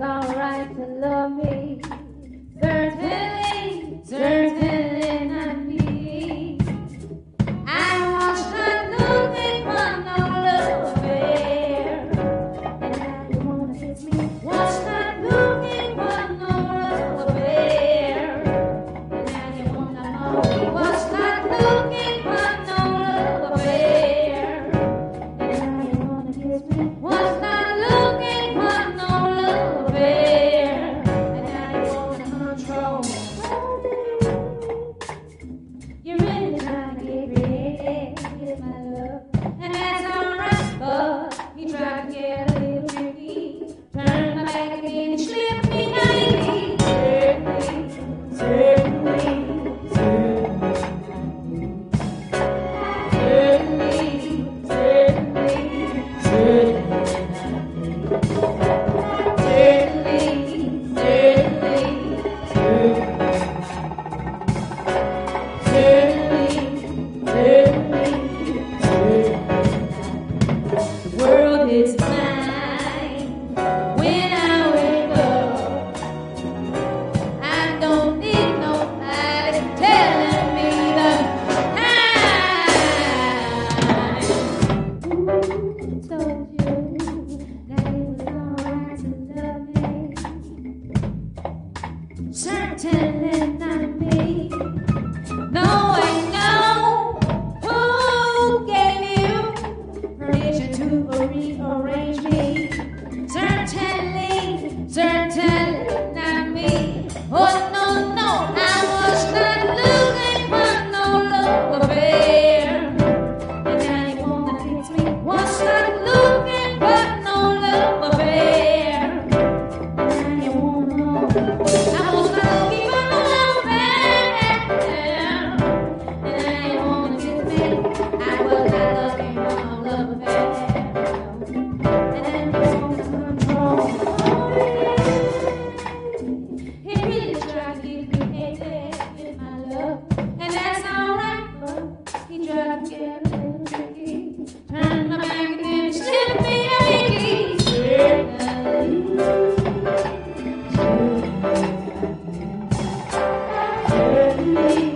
alright to love me. told you. You.